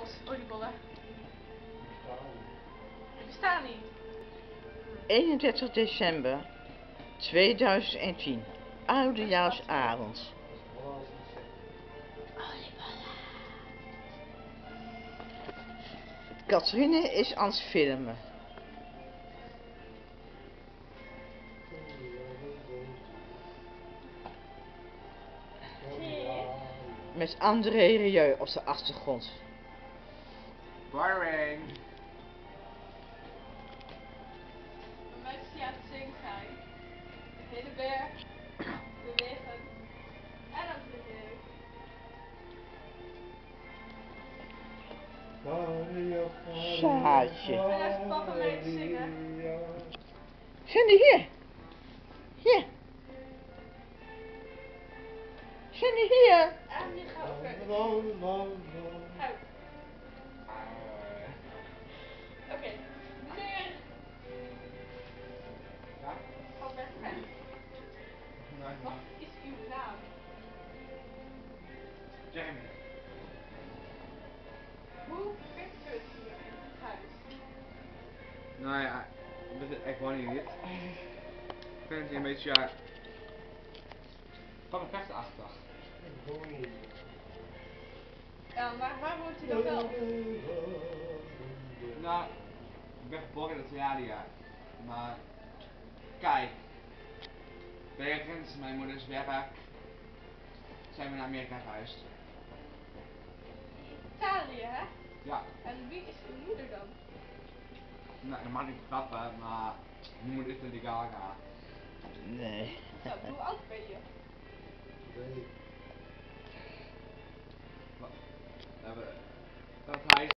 Balls, oliebollen. Die bestaan niet. 31 december 2010. Oudejaarsavond. Catherine is aan het filmen. Met André Rieu op de achtergrond. Boring. Een meisje die aan het zingen zijn. De hele berg. Bewegen. En dan vliegen. Saatje. En als papa mee te zingen. Zijn die hier? Hier. Zijn die hier? En die gaat ook Jeremy. Hoe vindt u het hier in het huis? Nou ja, ik ik woon hier niet. Ik vind het hier een beetje, ja... Van een vechtachtig. Ja, maar waar woont u dan wel? Nou, ik ben geboren in Italië. Maar, kijk. Wegens mijn moeders werk zijn we naar Amerika verhuisd. Italië, hè? Ja, En wie is uw moeder dan? nou, dat mag niet grappen, maar mijn moeder is Lady Gaga. Nee. Zo, hoe oud ben je? Wat? We hebben